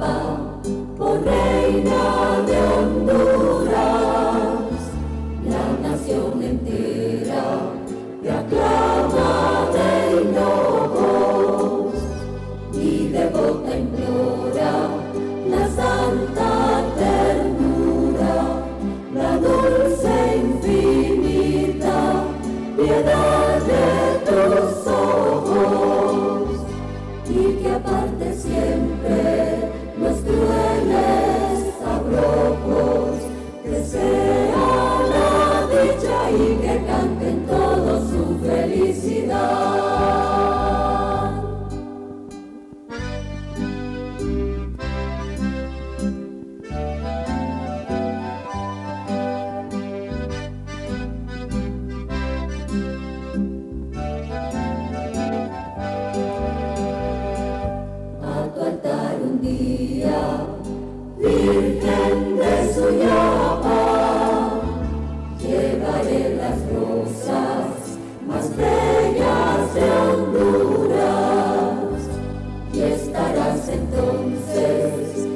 ba. de su llama llevaré las rosas más bellas de honduras y estarás entonces